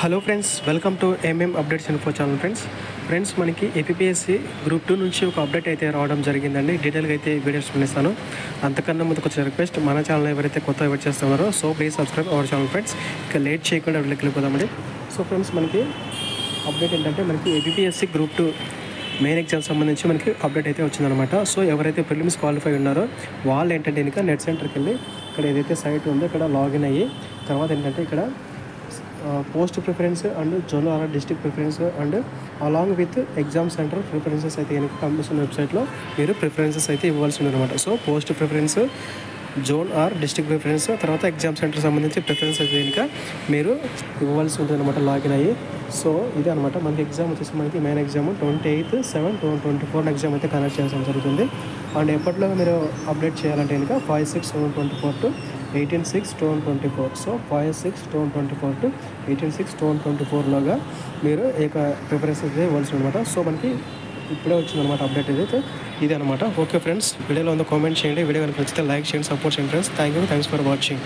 Hello friends welcome to MM updates info channel friends friends మనకి APSC group two నుంచి ఒక update అయితే రావడం జరిగిందండి. డీటెయిల్గా అయితే వీడియోస్ పండిస్తాను అంతకన్నా ముందు కొంచెం రిక్వెస్ట్ మన ఛానల్ ఎవరైతే కొత్త వెయిట్ చేస్తున్నారో so please subscribe our channel friends ఇక లేట్ చేయకుండా వెళ్ళిపోదామండి. సో ఫ్రెండ్స్ మనకి అప్డేట్ ఏంటంటే మనకి APSC group two main exam సంబంధించి మనకి అప్డేట్ అయితే వచ్చిందనమాట సో ఎవరైతే ప్రిలిమ్స్ క్వాలిఫై ఉన్నారో వాళ్ళు ఏంటంటే ఇంకా నెట్ సెంటర్కి వెళ్ళి ఇక్కడ ఏదైతే సైట్ ఉందో ఇక్కడ లాగిన్ అయ్యి తర్వాత ఏంటంటే ఇక్కడ post preference and zonal or district preference and along with exam center preferences అయితే కనుక కమిషన్ వెబ్సైట్లో మీరు ప్రిఫరెన్సెస్ అయితే ఇవ్వాల్సి ఉందన్నమాట. So post preference zone or district preference తర్వాత ఎగ్జామ్ సెంటర్ సంబంధించి ప్రిఫరెన్స్ అయితే కనుక మీరు ఇవ్వాల్సి ఉంటుంది అనమాట లాగిన్ అయ్యి. సో ఇదే అనమాట మనకి ఎగ్జామ్ వచ్చేసి మనకి main exam twenty eighth seven two twenty four exam అయితే కనెక్ట్ చేయడం జరుగుతుంది అండ్ ఎప్పట్లో మీరు అప్డేట్ చేయాలంటే కనుక five six seven twenty four to eighteen six tone twenty four. So five six tone twenty four to eighteen six tone twenty ఫోర్లోగా మీరు ఏక యొక్క ప్రిఫరెన్స్ ఇవ్వాల్సి అనమాట సో మనకి ఇప్పుడే వచ్చిందనమాట అప్డేట్ ఇదైతే ఇది అనమాట ఓకే ఫ్రెండ్స్ వీడియోలో ఉందో కామెంట్ చేయండి. వీడియో కనుక నచ్చితే లైక్ చేయండి సపోర్ట్ చేయండి friends. Thank you thanks for watching.